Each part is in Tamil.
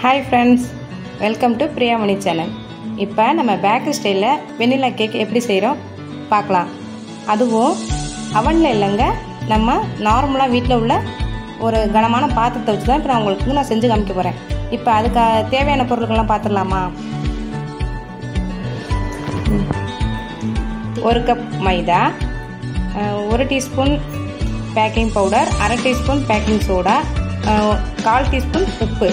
Hi friends welcome to Priyamani channel இப்போ நம்ம பேக்கரி ஸ்டைலில் வெண்ணிலா கேக் எப்படி செய்கிறோம் பார்க்கலாம். அதுவும் அவனில் இல்லைங்க நம்ம நார்மலாக வீட்டில் உள்ள ஒரு கனமான பாத்திரத்தை வச்சு தான் இப்போ நான் உங்களுக்கு நான் செஞ்சு காமிக்க போகிறேன் இப்போ அதுக்கு தேவையான பொருட்கள்லாம் பார்த்துடலாமா? ஒரு கப் மைதா ஒரு டீஸ்பூன் பேக்கிங் பவுடர் அரை டீஸ்பூன் பேக்கிங் சோடா கால் டீஸ்பூன் உப்பு.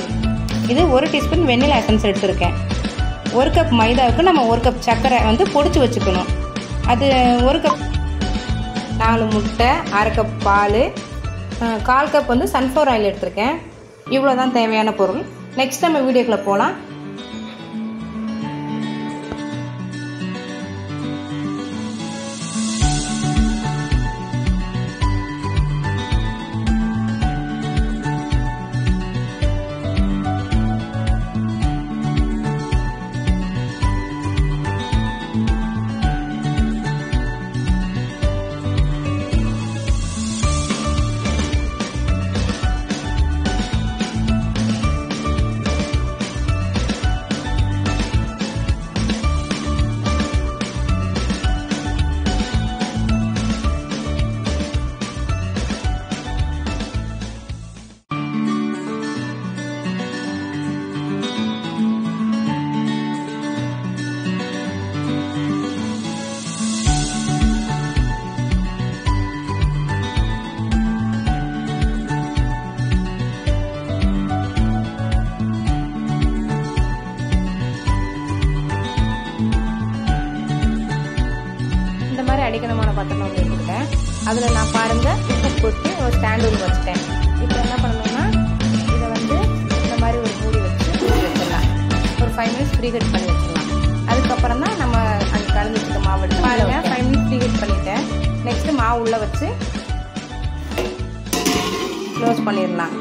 இது ஒரு டீஸ்பூன் வெண்ணிலா எசன்ஸ் எடுத்திருக்கேன். ஒரு கப் மைதாவுக்கு நம்ம ஒரு கப் சர்க்கரை வந்து பொடிச்சு வச்சுக்கணும். அது ஒரு கப் நாலு முட்டை அரை கப் பால் கால் கப் வந்து சன்ஃப்ளவர் ஆயில் எடுத்திருக்கேன். இவ்வளோ தான் தேவையான பொருள். நெக்ஸ்ட் நம்ம வீடியோக்குள்ளே போகலாம் அடிக்கணமான பாத்திரம் எடுத்துக்கிட்டேன் அதில் நான் பாருங்க உப்பு போட்டு ஒரு ஸ்டாண்ட் ஒன்று வச்சுட்டேன். இப்போ என்ன பண்ணணும்னா இதை வந்து இந்த மாதிரி ஒரு மூடி வச்சு வச்சிடலாம். ஒரு ஃபைவ் மினிட்ஸ் ப்ரீ ஹீட் பண்ணி வச்சிடலாம். அதுக்கப்புறம் தான் நம்ம அங்கே கலந்து வச்சுக்க மாவு எடுத்து பாருங்க ஃபைவ் மினிட்ஸ் ப்ரீ ஹீட் பண்ணிட்டேன். நெக்ஸ்ட் மாவு உள்ளே வச்சு க்ளோஸ் பண்ணிடலாம்.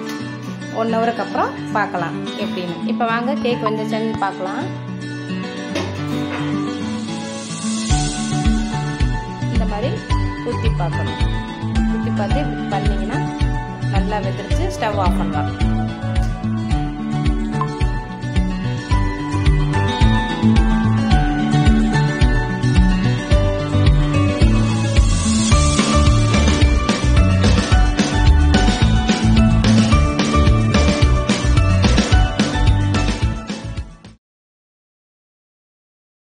ஒன் ஹவருக்கு அப்புறம் பார்க்கலாம். எப்படின்னு. இப்போ வாங்க கேக் வந்துச்சுன்னு பார்க்கலாம். மாதிரி ஊற்றி பார்க்கணும். ஊற்றி பார்த்து இப்படி பண்ணிங்கன்னா நல்லா வெந்துருச்சு ஸ்டவ் ஆஃப் பண்ணலாம்.